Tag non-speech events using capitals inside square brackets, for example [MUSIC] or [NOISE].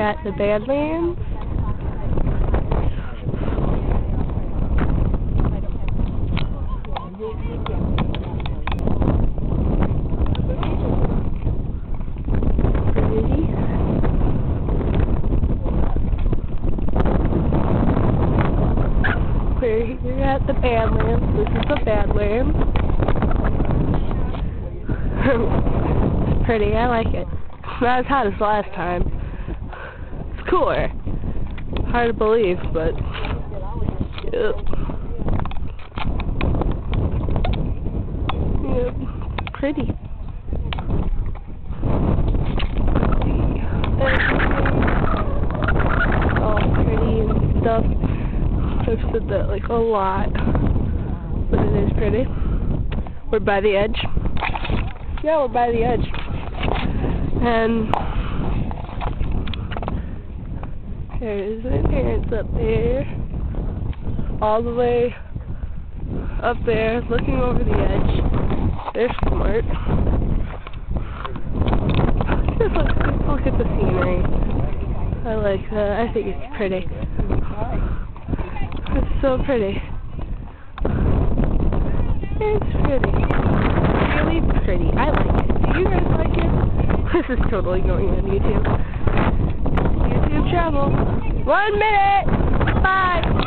at the Badlands. We're at the Badlands. This is the Badlands. it's [LAUGHS] pretty. I like it. Not as hot as last time. It's cooler. Hard to believe, but yep. Yep. Pretty. Stuff. I've said that like a lot, but it is pretty. We're by the edge. Yeah, we're by the edge. And there's my parents up there, all the way up there, looking over the edge. They're smart. Just look, just look at the scenery. I like that. I think it's pretty. It's so pretty. It's pretty. Really pretty. I like it. Do you guys like it? [LAUGHS] This is totally going on YouTube. YouTube travel. One minute! Bye!